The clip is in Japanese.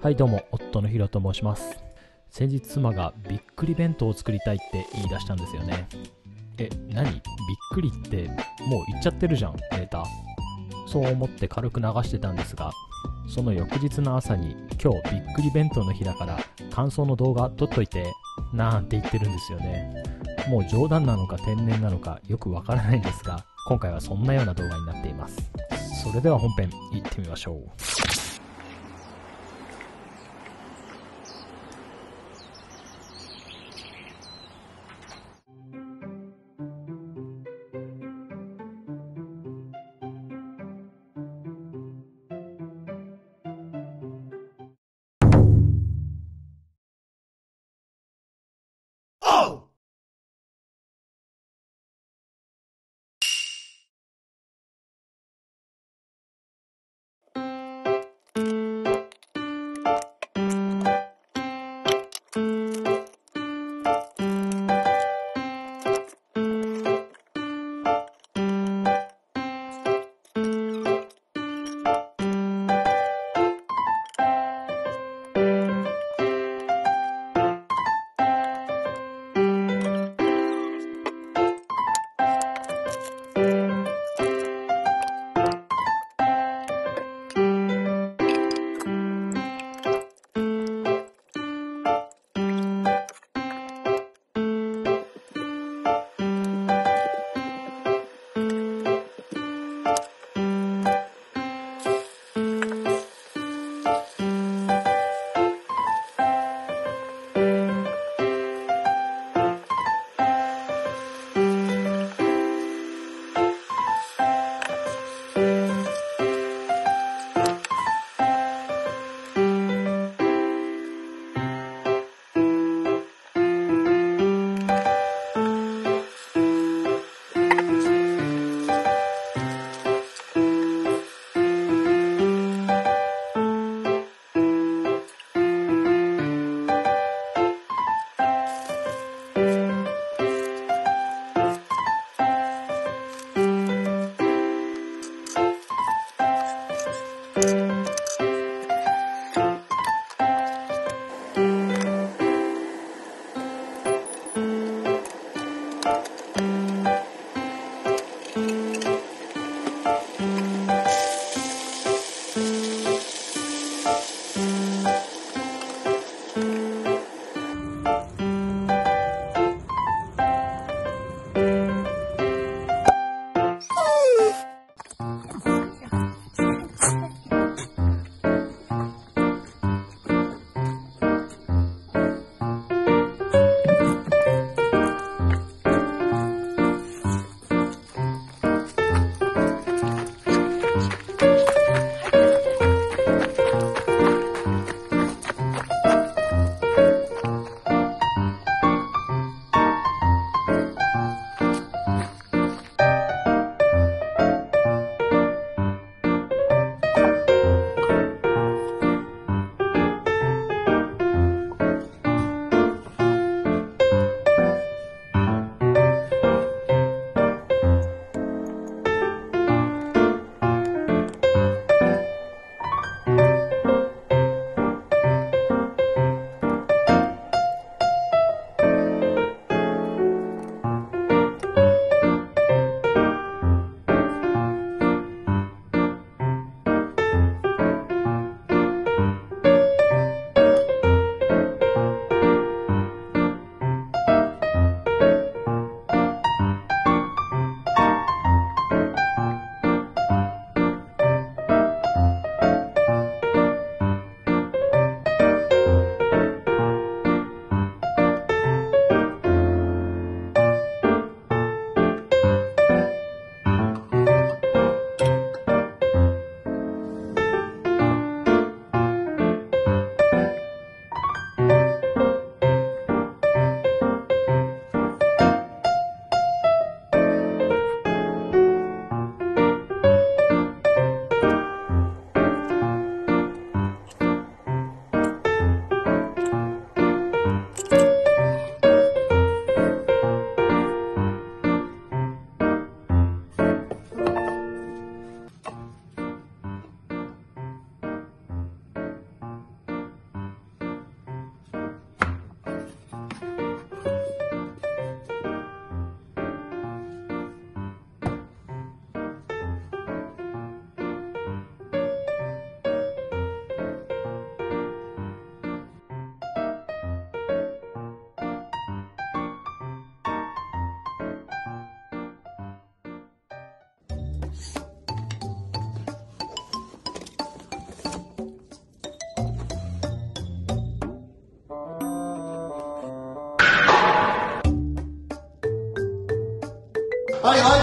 はいどうも夫のひろと申します。先日妻がびっくり弁当を作りたいって言い出したんですよね。え何？びっくりってもう言っちゃってるじゃんネタ。そう思って軽く流してたんですがその翌日の朝に今日びっくり弁当の日だから感想の動画撮っといてなんて言ってるんですよね。もう冗談なのか天然なのかよくわからないんですが今回はそんなような動画になっています。それでは本編いってみましょう。I,